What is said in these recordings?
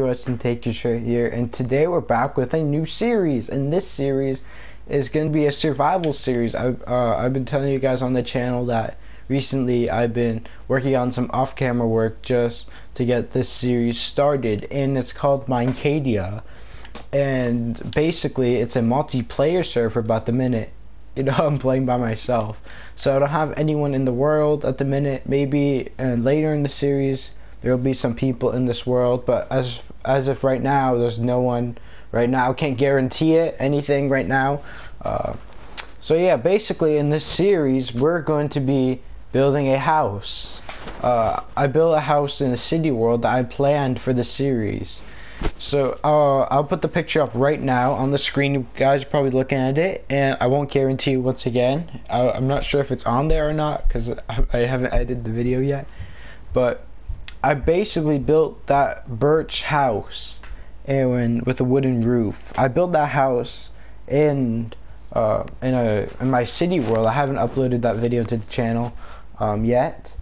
watching Take Your Shirt here, and today we're back with a new series, and this series is going to be a survival series. I've, uh, I've been telling you guys on the channel that recently I've been working on some off-camera work just to get this series started, and it's called Minecadia, and basically it's a multiplayer server, but the minute, you know, I'm playing by myself, so I don't have anyone in the world at the minute, maybe and later in the series there will be some people in this world but as as of right now there's no one right now can't guarantee it anything right now uh, so yeah basically in this series we're going to be building a house uh, I built a house in a city world that I planned for the series so uh, I'll put the picture up right now on the screen. You guys are probably looking at it, and I won't guarantee once again. I, am not sure if it's on there or not because I, I haven't edited the video yet. But I basically built that birch house and with a wooden roof. I built that house in uh, in a in my city world. I haven't uploaded that video to the channel um, yet,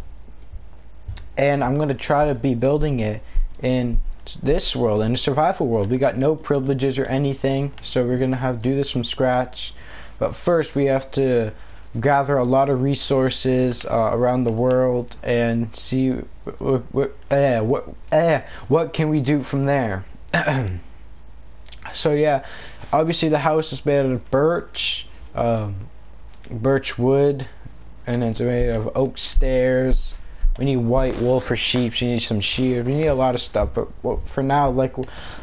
and I'm gonna try to be building it in this world in a survival world. We got no privileges or anything, so we're gonna have to do this from scratch. But first, we have to gather a lot of resources uh, around the world and see what what, uh, what, uh, what can we do from there. so yeah, obviously the house is made out of birch, um, birch wood, and it's made of oak stairs. We need white wool for sheep. We need some sheep. We need a lot of stuff. But for now, like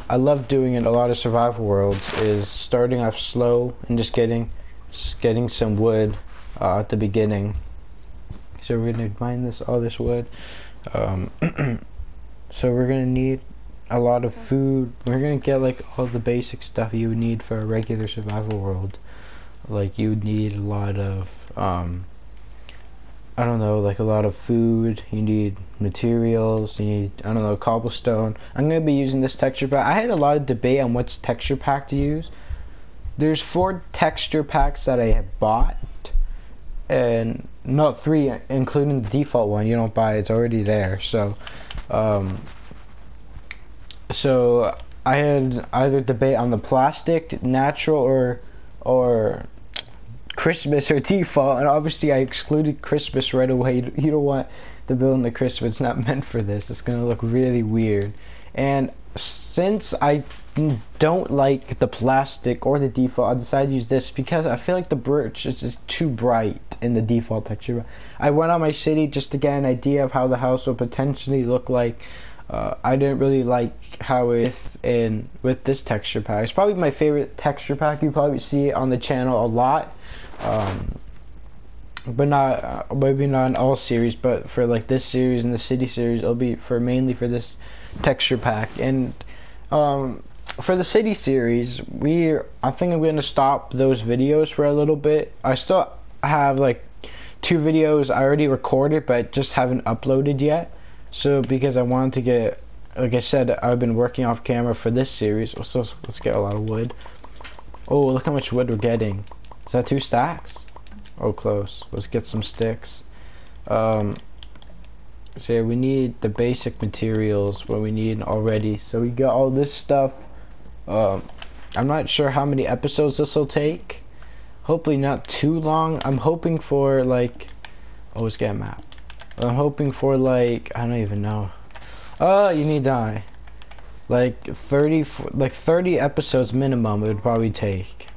I love doing in a lot of survival worlds, is starting off slow and just getting, just getting some wood uh, at the beginning. So we're gonna mine this all this wood. Um, so we're gonna need a lot of food. We're gonna get like all the basic stuff you would need for a regular survival world. Like you would need a lot of um, I don't know, like a lot of food. You need materials. You need I don't know cobblestone. I'm gonna be using this texture pack. I had a lot of debate on which texture pack to use. There's four texture packs that I have bought and not three, including the default one. You don't buy; it's already there. So, um, so I had either debate on the plastic, natural, or or Christmas or default, and obviously I excluded Christmas right away. You don't want the build in the Christmas; it's not meant for this. It's gonna look really weird. And since I don't like the plastic or the default, I decided to use this because I feel like the birch is just too bright in the default texture. I went on my city just to get an idea of how the house would potentially look like. Uh, I didn't really like how it in with this texture pack. It's probably my favorite texture pack. You probably see it on the channel a lot. Um, but not uh, maybe not in all series, but for like this series and the city series, it'll be for mainly for this texture pack. And um, for the city series, we I think I'm gonna stop those videos for a little bit. I still have like two videos I already recorded, but just haven't uploaded yet. So because I wanted to get, like I said, I've been working off camera for this series. So let's get a lot of wood. Oh, look how much wood we're getting. Is that two stacks? Oh, close. Let's get some sticks. Um, so yeah, we need the basic materials what we need already. So we got all this stuff. Um, I'm not sure how many episodes this will take. Hopefully not too long. I'm hoping for like, always get a map. I'm hoping for like, I don't even know. Oh, you need die. Like 30, like 30 episodes minimum it would probably take.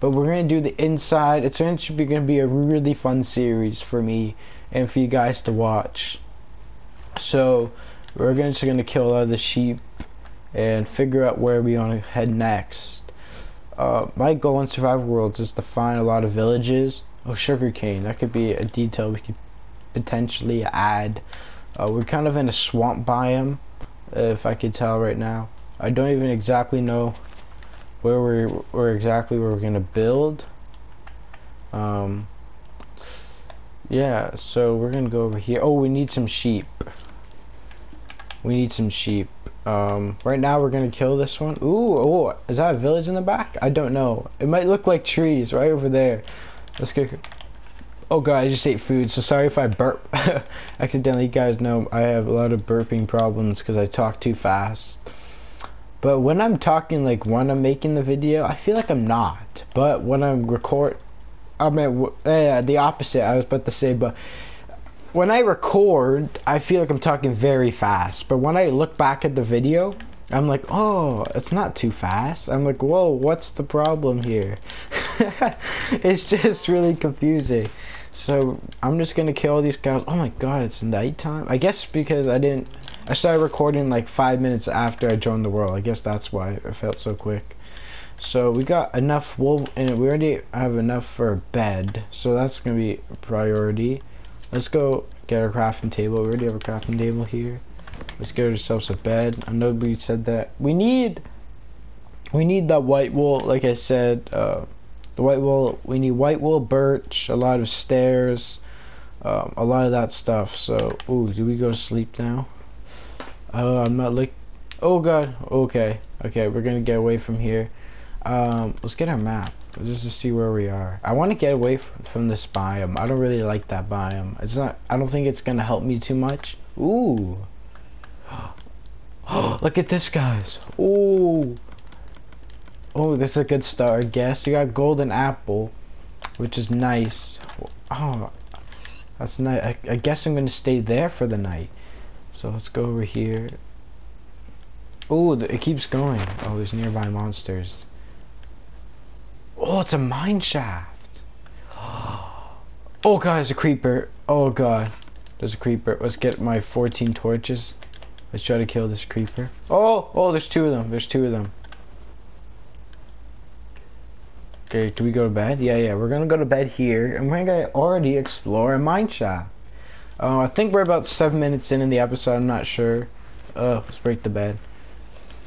But we're gonna do the inside. It's going to be gonna be a really fun series for me and for you guys to watch. So we're just gonna kill a lot of the sheep and figure out where we want to head next. Uh, my goal in survival worlds is to find a lot of villages. Oh, sugarcane. That could be a detail we could potentially add. Uh, we're kind of in a swamp biome, if I could tell right now. I don't even exactly know where we're where exactly where we're gonna build. Um, yeah, so we're gonna go over here. Oh, we need some sheep. We need some sheep. Um, right now we're gonna kill this one. Ooh, oh, is that a village in the back? I don't know. It might look like trees right over there. Let's go. Oh god, I just ate food, so sorry if I burp. Accidentally, you guys know I have a lot of burping problems because I talk too fast. But when I'm talking, like when I'm making the video, I feel like I'm not. But when I'm record, I mean, uh, the opposite. I was about to say, but when I record, I feel like I'm talking very fast. But when I look back at the video, I'm like, oh, it's not too fast. I'm like, whoa, what's the problem here? it's just really confusing. So I'm just gonna kill these guys. Oh my god, it's nighttime. I guess because I didn't. I started recording like five minutes after I joined the world. I guess that's why it felt so quick. So we got enough wool, and we already have enough for a bed. So that's gonna be a priority. Let's go get our crafting table. We already have a crafting table here. Let's get ourselves a bed. I know we said that. We need we need that white wool, like I said, uh, the white wool, we need white wool, birch, a lot of stairs, um, a lot of that stuff. So, ooh, do we go to sleep now? Oh, I'm not like, oh god, okay, okay, we're gonna get away from here. Um, let's get our map, just to see where we are. I want to get away from, from this biome. I don't really like that biome. It's not, I don't think it's gonna help me too much. Ooh. Oh, look at this, guys. Ooh. Oh, this is a good start, I guess. You got golden apple, which is nice. Oh, that's nice. I, I guess I'm to stay there for the night. So let's go over here. Oh, it keeps going. Oh, there's nearby monsters. Oh, it's a mine shaft. Oh, God, there's a creeper. Oh, God. There's a creeper. Let's get my 14 torches. Let's try to kill this creeper. Oh, oh, there's two of them. There's two of them. Okay, do we go to bed? Yeah, yeah, we're gonna go to bed here, and we're gonna already explore a mine shaft. Uh, I think we're about seven minutes in in the episode. I'm not sure. Uh, let's break the bed.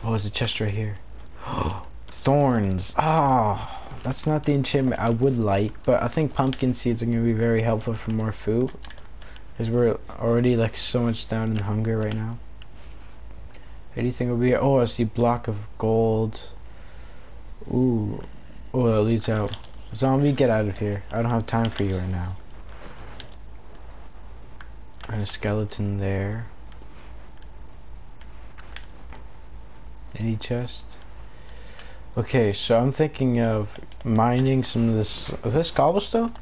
Oh, there's a chest right here. Thorns. Oh, that's not the enchantment I would like, but I think pumpkin seeds are gonna be very helpful for more food, because we're already like so much down in hunger right now. Anything over here? Oh, I see block of gold. Ooh. Oh, that leads out. Zombie, get out of here. I don't have time for you right now. And a skeleton there. Any chest? Okay, so I'm thinking of mining some of this. Is this cobblestone?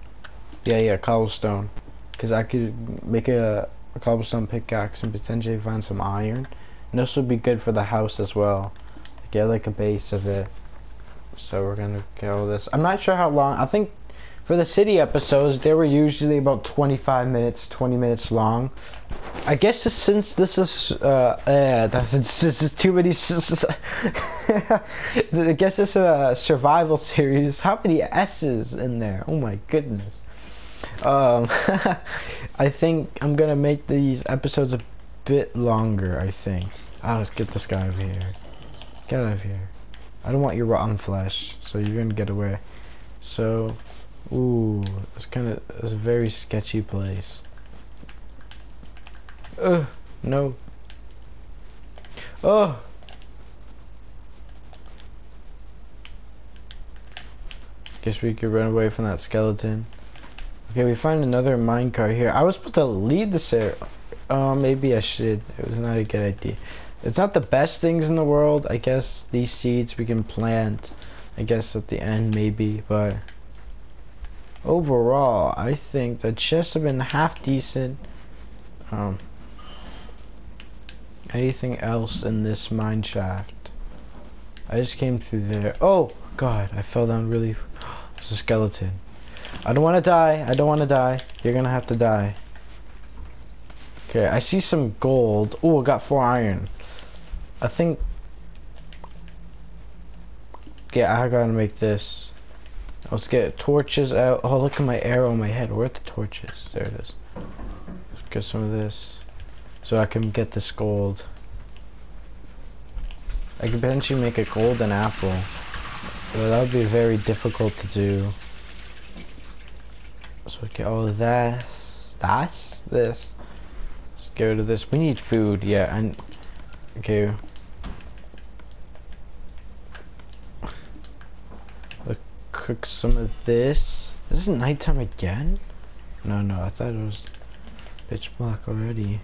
Yeah, yeah, cobblestone. Because I could make a, a cobblestone pickaxe and potentially find some iron. And this would be good for the house as well. Get like a base of it. So we're gonna kill this. I'm not sure how long. I think for the city episodes, they were usually about 25 minutes, 20 minutes long. I guess just since this is, uh, this is too many. I guess this is a survival series. How many S's in there? Oh my goodness. Um, I think I'm gonna make these episodes a bit longer, I think. Ah, let's get this guy over here. Get out of here. I don't want your rotten flesh, so you're gonna get away. So, ooh, it's kind of it's a very sketchy place. Ugh, no. Oh. Guess we could run away from that skeleton. Okay, we find another minecart here. I was supposed to lead this area. Uh, maybe I should. It was not a good idea. It's not the best things in the world. I guess these seeds we can plant. I guess at the end maybe, but overall, I think the chests have been half decent. Um, anything else in this mine shaft? I just came through there. Oh God, I fell down really. There's a skeleton. I don't want to die. I don't want to die. You're gonna have to die. Okay, I see some gold. Oh, I got four iron. I think... Yeah, I gotta make this. Let's get torches out. Oh, look at my arrow on my head. Where are the torches? There it is. Let's get some of this. So I can get this gold. I could potentially make a golden apple. But that would be very difficult to do. So we get all of that. That's this. Let's get rid of this. We need food, yeah, and okay. Cook some of this. Is it nighttime again? No, no, I thought it was pitch black already.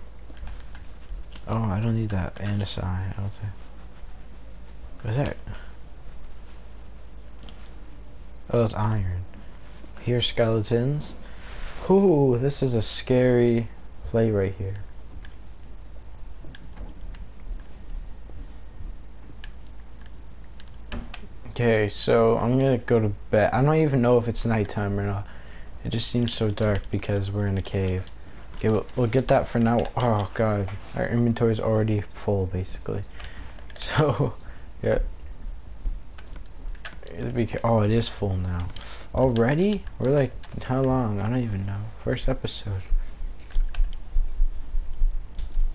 Oh, I don't need that. I don't think. What's that? Oh, it's iron. Here, skeletons. Ooh, this is a scary play right here. Okay, so I'm gonna go to bed. I don't even know if it's nighttime or not. It just seems so dark because we're in a cave. Okay, we'll, we'll get that for now. Oh god, our inventory is already full basically. So, yeah. Be, oh, it is full now. Already? We're like, how long? I don't even know. First episode.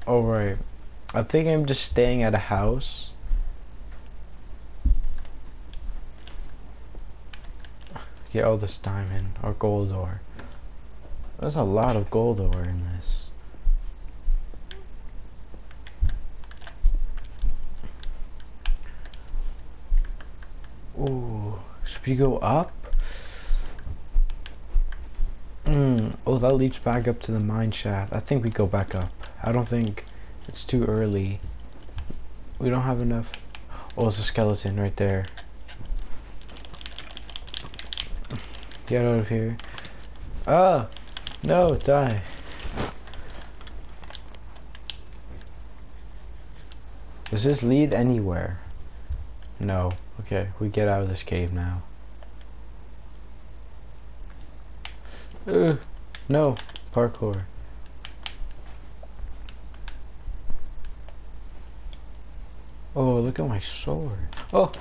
Oh, Alright. I think I'm just staying at a house. Get all this diamond or gold ore. There's a lot of gold ore in this. Ooh, should we go up? Hmm. Oh, that leads back up to the mine shaft. I think we go back up. I don't think it's too early. We don't have enough. Oh, it's a skeleton right there. Get out of here. Ah! No, die. Does this lead anywhere? No. Okay, we get out of this cave now. Ugh. No. Parkour. Oh, look at my sword. Oh!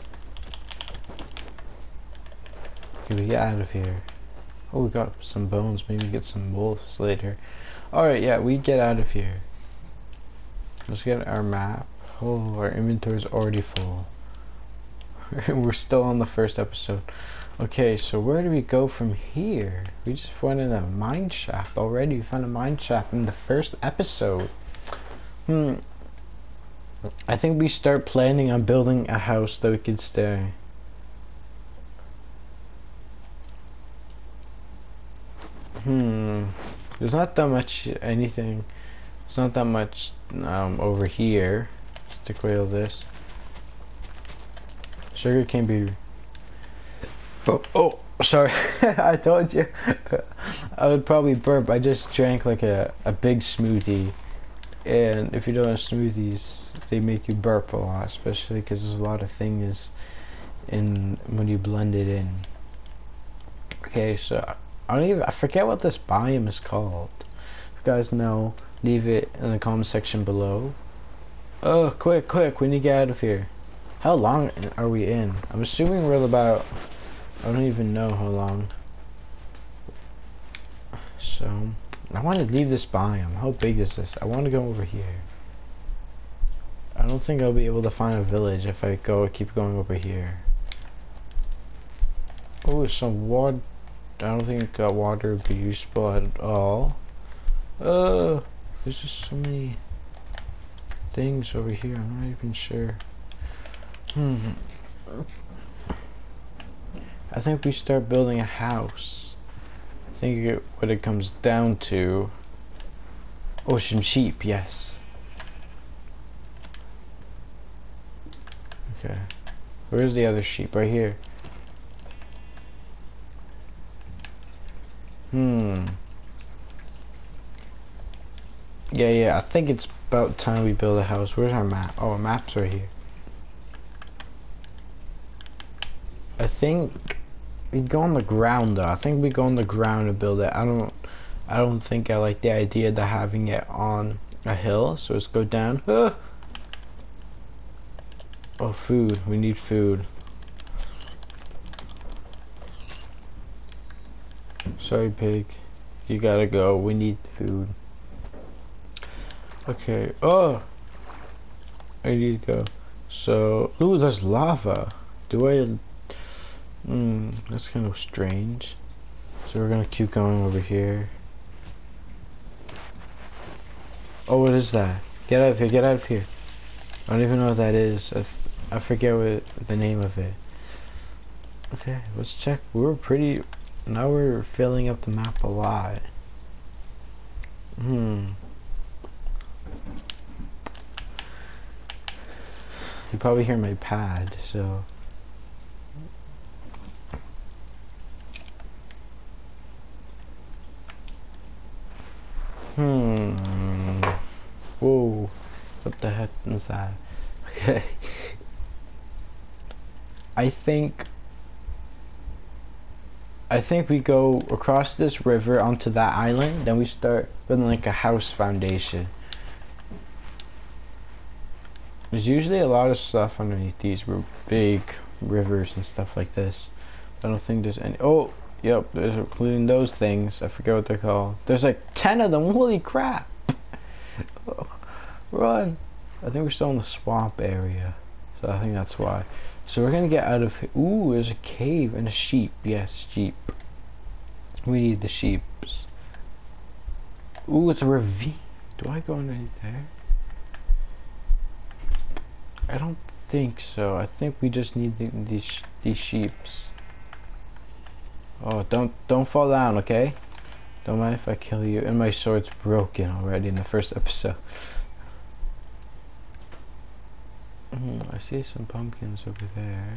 Okay, we get out of here. Oh, we got some bones. Maybe get some wolves later. Alright, yeah, we get out of here. Let's get our map. Oh, our inventory is already full. We're still on the first episode. Okay, so where do we go from here? We just went in a mine shaft already. We found a mine shaft in the first episode. Hmm. I think we start planning on building a house that we could stay. Hmm. There's not that much anything. It's not that much um, over here. Away all this. Sugar can be. Oh, oh sorry. I told you. I would probably burp. I just drank like a, a big smoothie. And if you don't have smoothies, they make you burp a lot, especially because there's a lot of things in when you blend it in. Okay, so I don't even I forget what this biome is called. If you guys know, leave it in the comment section below. Oh, quick, quick, we need to get out of here. How long are we in? I'm assuming we're about, I don't even know how long. So, I want to leave this biome. How big is this? I want to go over here. I don't think I'll be able to find a village if I go keep going over here. Oh, some water. I don't think uh, water would be useful at all. Uh, there's just so many things over here. I'm not even sure. Hmm. I think we start building a house. I think it, what it comes down to. Ocean sheep, yes. Okay. Where's the other sheep? Right here. Hmm. Yeah, yeah, I think it's about time we build a house. Where's our map? Oh, our map's right here. I think we go on the ground though. I think we go on the ground and build it. I don't I don't think I like the idea of having it on a hill. So let's go down. Ah! Oh, food. We need food. Sorry, pig. You gotta go. We need food. Okay. Oh! I need to go. So, ooh, there's lava. Do I... Hmm, that's kind of strange. So we're gonna keep going over here. Oh, what is that? Get out of here, get out of here. I don't even know what that is. I, I forget what the name of it. Okay, let's check. We were pretty now we're filling up the map a lot. Hmm. You probably hear my pad, so. Hmm. Whoa. What the heck is that? Okay. I think I think we go across this river onto that island, then we start building like a house foundation. There's usually a lot of stuff underneath these big rivers and stuff like this. I don't think there's any. Oh, yep, there's including those things. I forget what they're called. There's like 10 of them. Holy crap. Run. I think we're still in the swamp area. So I think that's why. So we're gonna get out of here. Ooh, there's a cave and a sheep. Yes, sheep. We need the sheeps. Ooh, it's a ravine. Do I go in there? I don't think so. I think we just need the, these these sheeps. Oh, don't don't fall down, okay? Don't mind if I kill you. And my sword's broken already in the first episode. Mm, I see some pumpkins over there.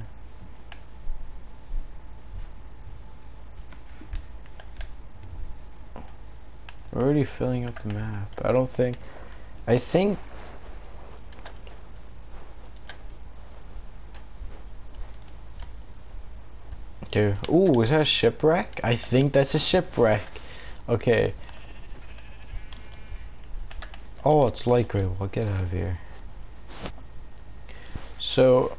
We're already filling up the map. I don't think... I think... Dude. Ooh, is that a shipwreck? I think that's a shipwreck. Okay. Oh, it's light gray. Well, get out of here. So,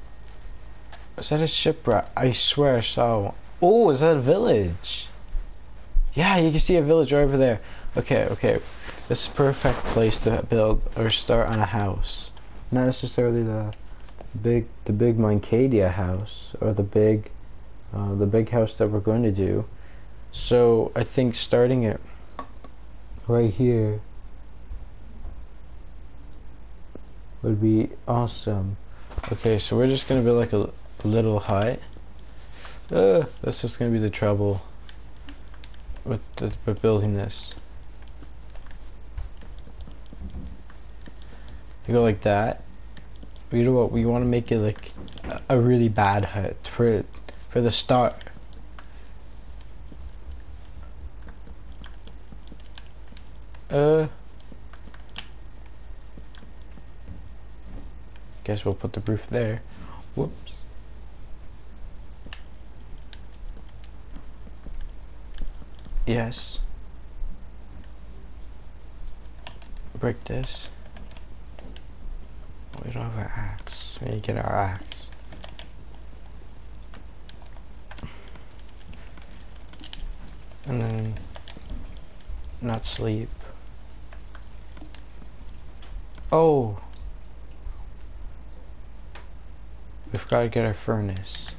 is that a shipwreck? I swear saw Oh, is that a village? Yeah, you can see a village right over there. Okay, okay. This is perfect place to build or start on a house. Not necessarily the big the big Minecadia house or the big uh, the big house that we're going to do. So I think starting it right here would be awesome. Okay, so we're just gonna build like a, little hut. Uh, just gonna be the trouble with, the, with building this. You go like that. But you know what? We want to make it like a, a really bad hut for for the start. Uh. Guess we'll put the roof there. Whoops. Yes. Break this. We don't have an axe. We need to get our axe. And then not sleep. Oh. We've got to get our furnace.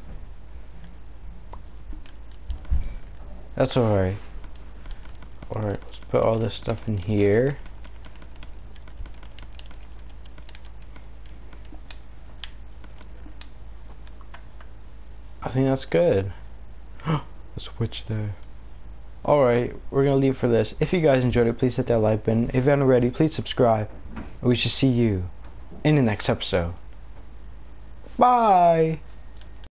That's alright. Alright, let's put all this stuff in here. I think that's good. let's switch there. Alright, we're gonna leave for this. If you guys enjoyed it, please hit that like button. If you haven't already, please subscribe. We should see you in the next episode. Bye.